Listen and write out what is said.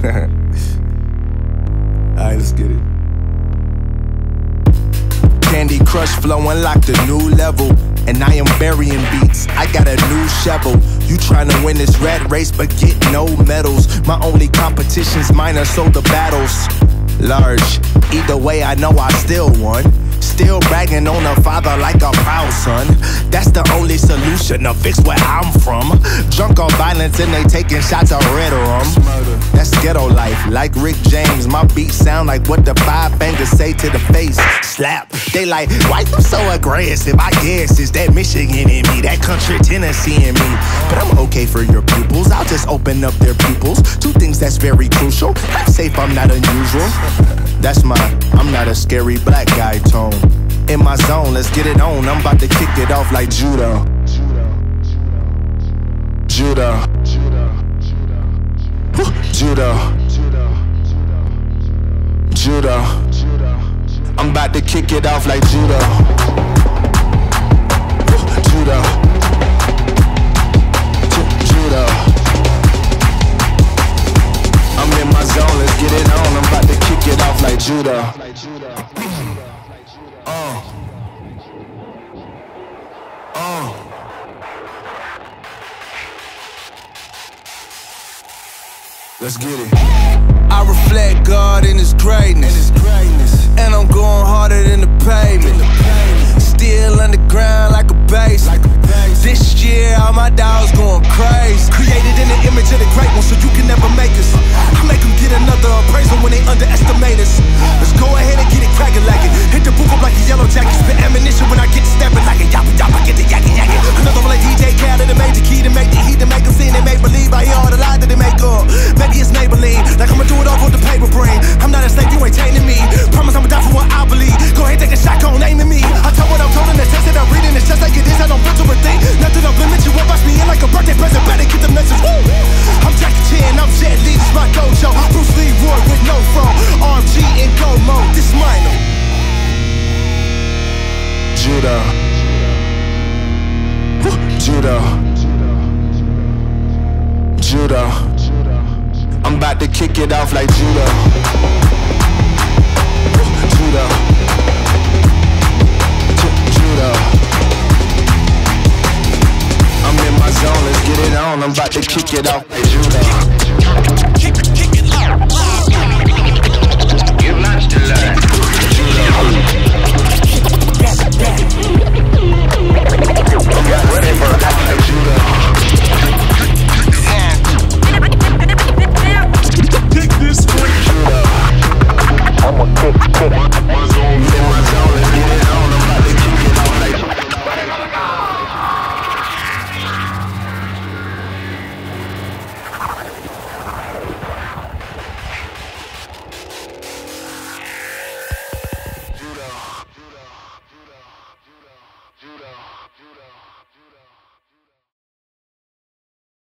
Alright, let's get it. Candy Crush flowing like the new level. And I am burying beats. I got a new shovel. You tryna win this rat race, but get no medals. My only competition's minor, so the battles large. Either way, I know I still won. Still bragging on a father like a proud son. That's the only solution to fix where I'm from. Drunk on violence and they taking shots of rum. That's ghetto life, like Rick James. My beats sound like what the five fingers say to the face. Slap. They like, why you so aggressive? I guess it's that Michigan in me, that country Tennessee in me. But I'm okay for your pupils. I'll just open up their pupils. Two things that's very crucial. I'm safe, I'm not unusual. That's my, I'm not a scary black guy tone. In my zone, let's get it on. I'm about to kick it off like judo. Judo. Judo. Judo. I'm about to kick it off like. Judo. Let's get it. I reflect God in His greatness. And I'm going harder than the pavement. Still underground like a bass. This year, all my dogs going crazy. Created in the image of the great one, so you can never make us. I make them get another appraisal when they underestimate us. Judo. Judo. Judo. I'm about to kick it off like judo. Judo. Ju- Judo. I'm in my zone, let's get it on. I'm about to kick it off like